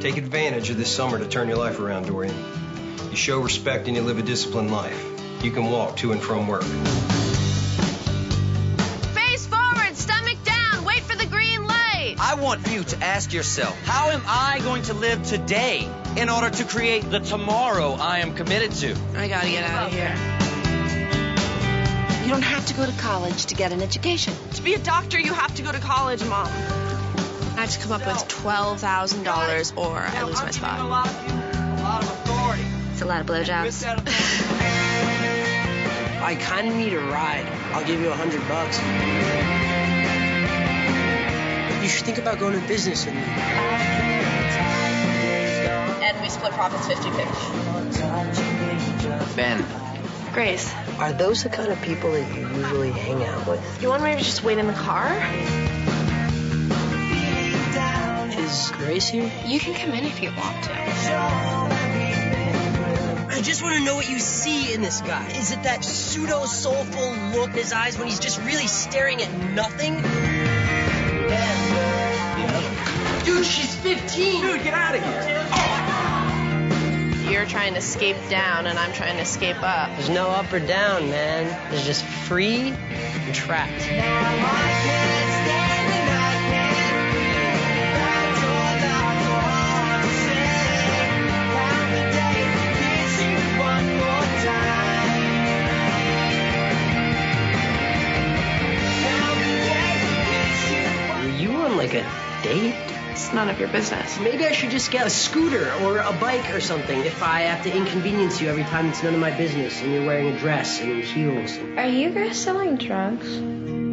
Take advantage of this summer to turn your life around, Dorian. You show respect and you live a disciplined life. You can walk to and from work. Face forward, stomach down, wait for the green light. I want you to ask yourself, how am I going to live today in order to create the tomorrow I am committed to? I gotta get out of here. You don't have to go to college to get an education. To be a doctor, you have to go to college, Mom. I have to come up with $12,000 or I lose my spot. A lot of you, a lot of authority. It's a lot of blowjobs. I kind of need a ride. I'll give you a hundred bucks. You should think about going to business with me. And we split profits 50-50. Ben, Grace, Are those the kind of people that you usually hang out with? you want me to just wait in the car? Is Grace here? You can come in if you want to. I just want to know what you see in this guy. Is it that pseudo soulful look in his eyes when he's just really staring at nothing? Dude, she's 15. dude, get out of here. You're trying to escape down and I'm trying to escape up. There's no up or down, man. There's just free and trapped. Like a date? It's none of your business. Maybe I should just get a scooter or a bike or something if I have to inconvenience you every time it's none of my business and you're wearing a dress and heels. Are you guys selling drugs?